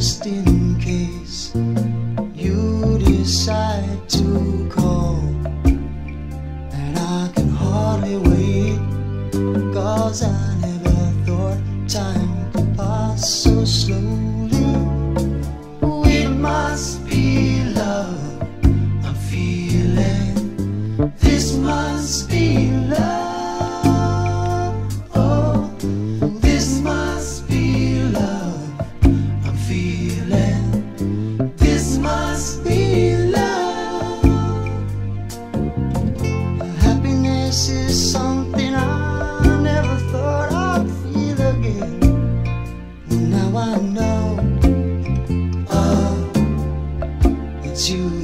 just in case you decide to call. And I can hardly wait, cause I you.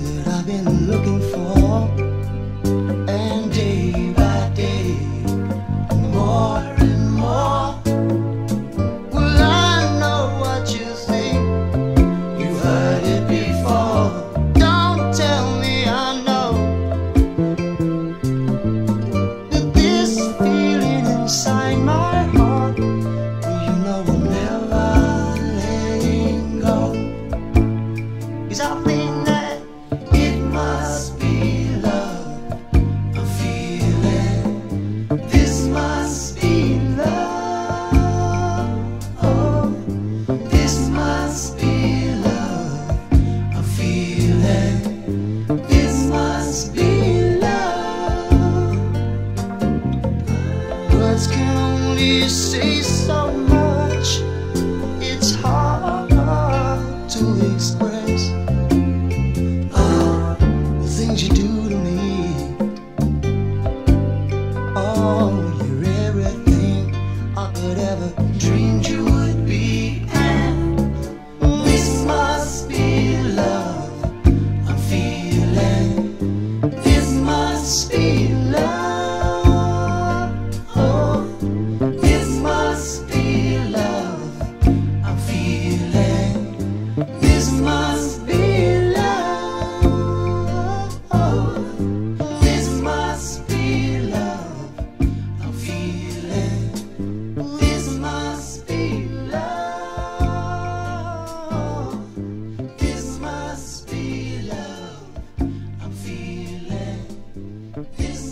words can only say so much. It's hard to express.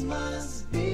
must be.